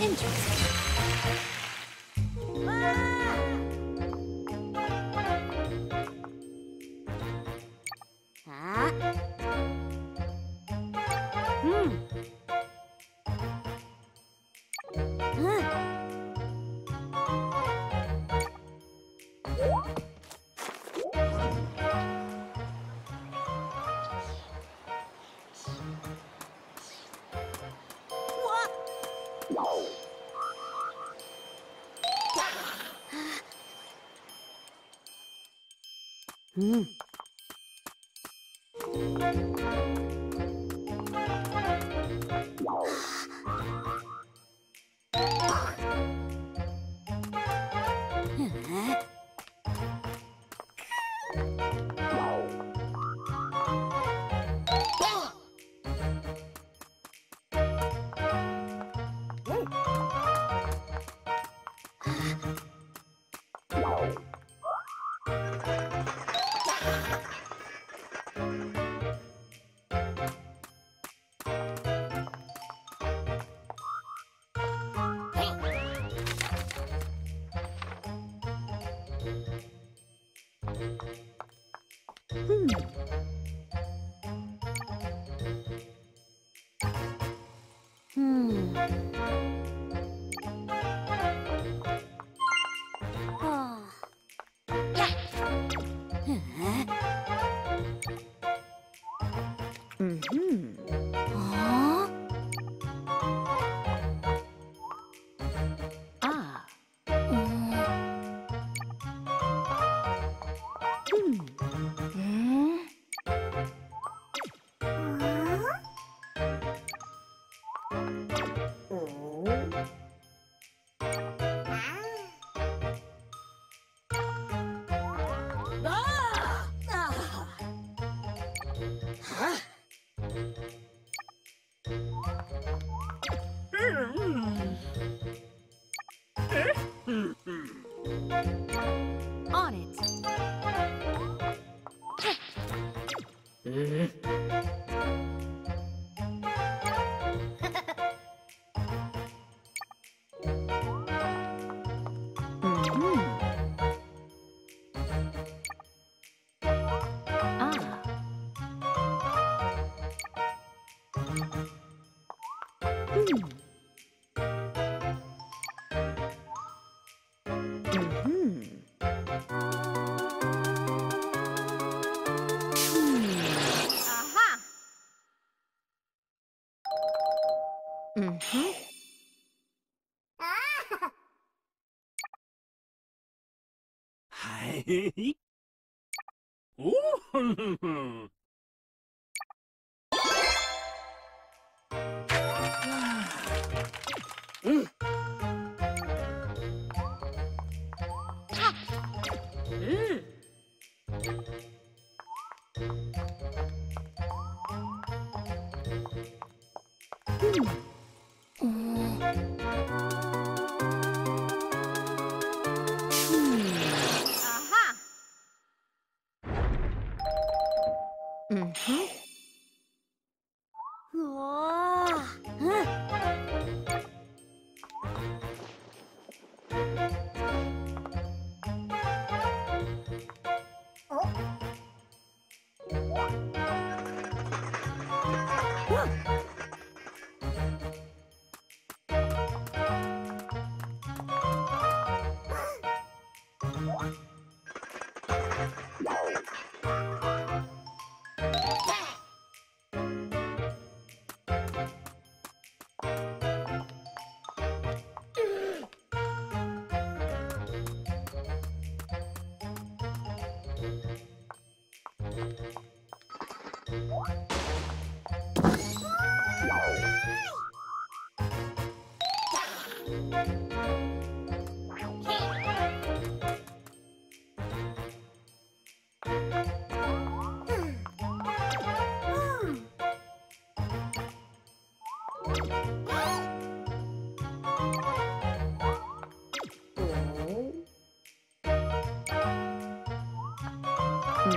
Interesting. うん。はい。おお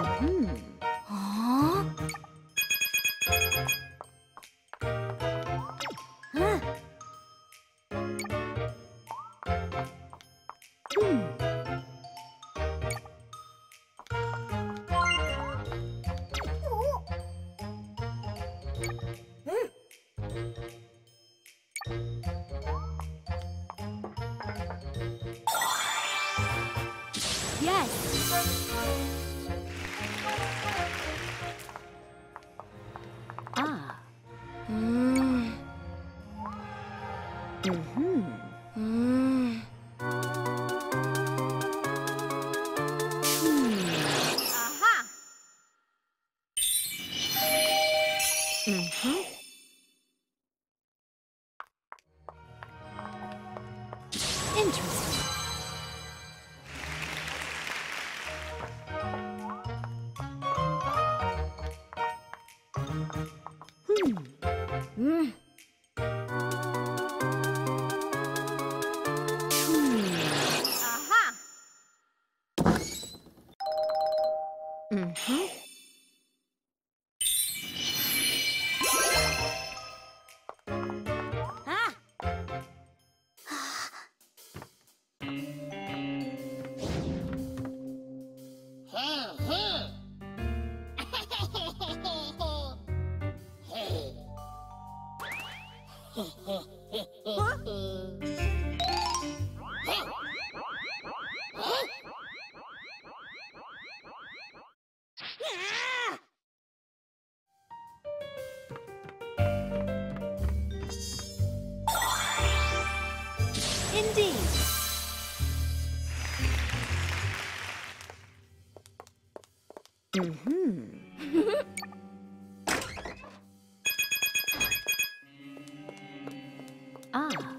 Mm-hmm. Interesting. Mhm. ah.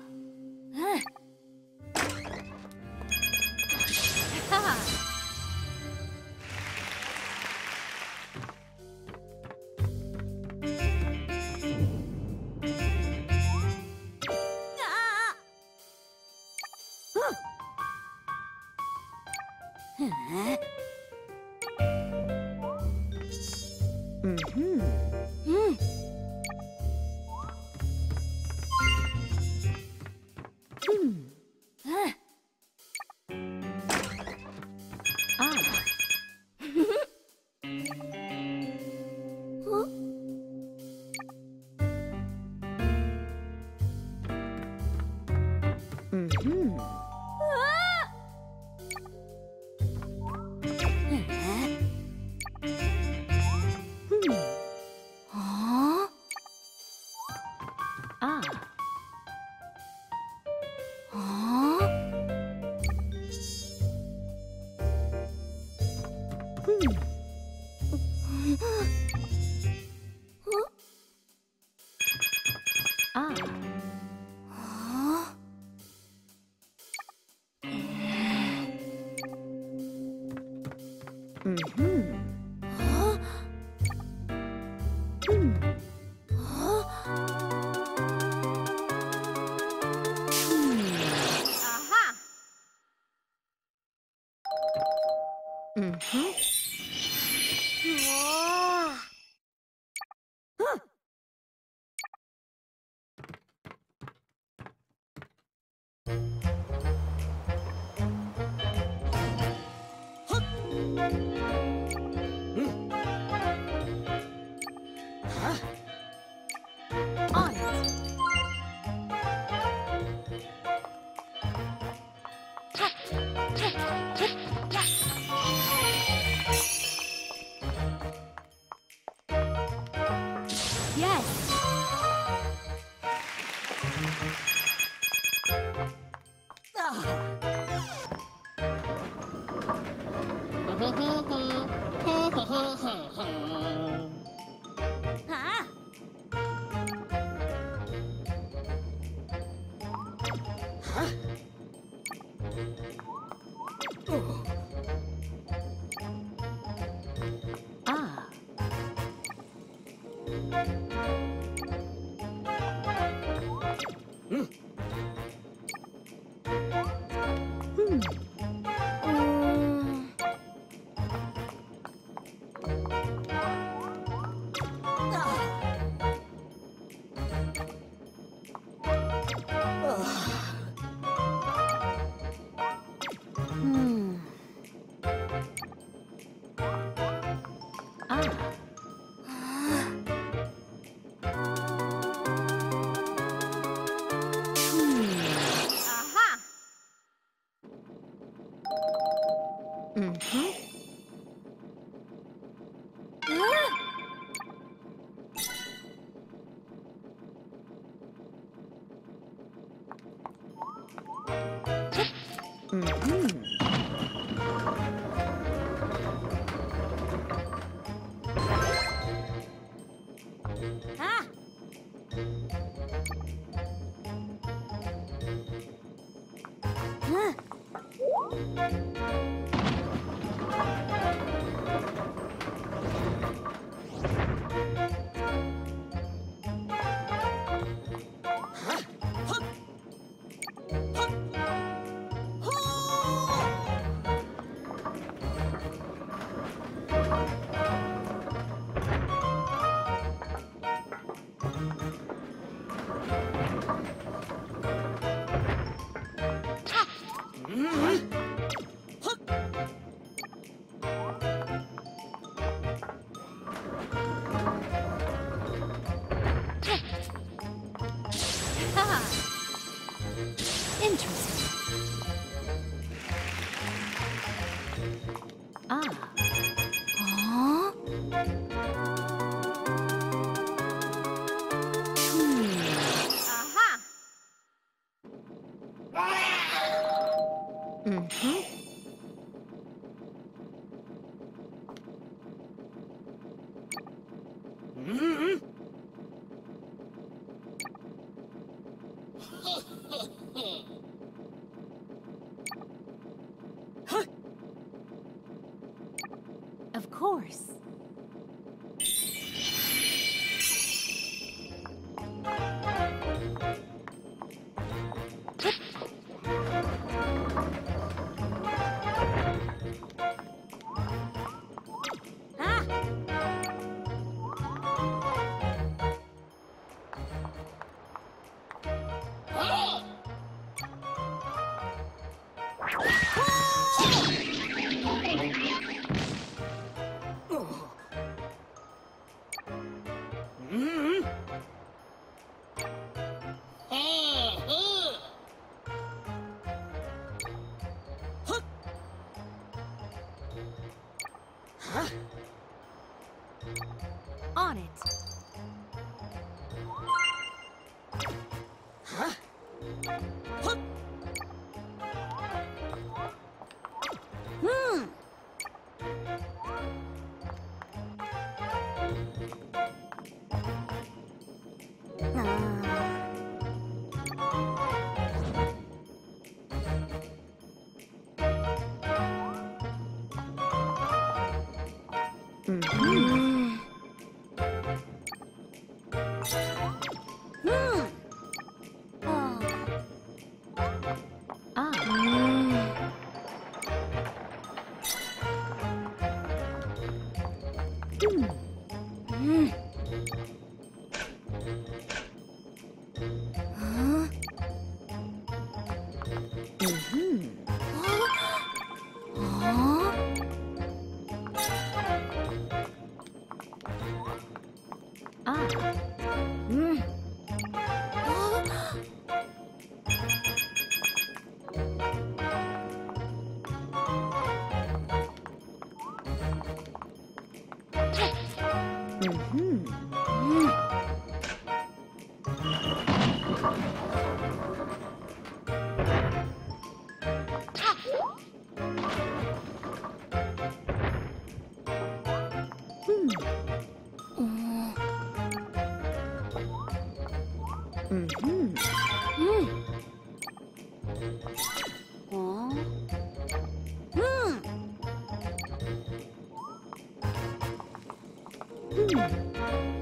うん。Mm-hmm. On it. Hum.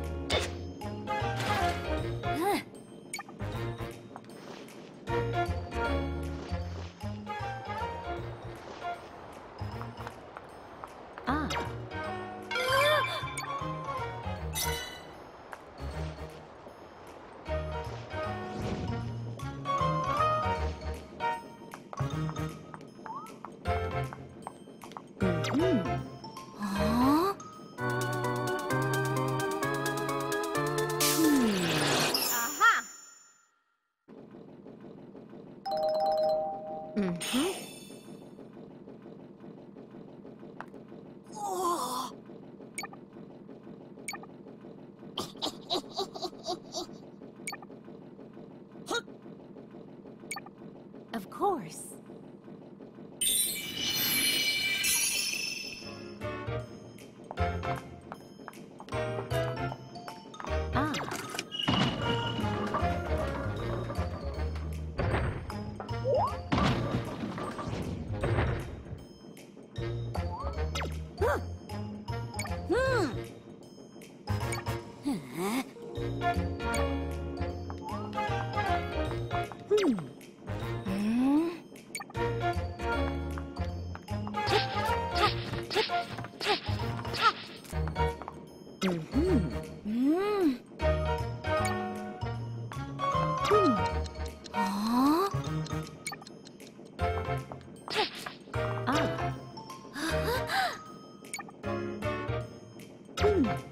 嗯。哼う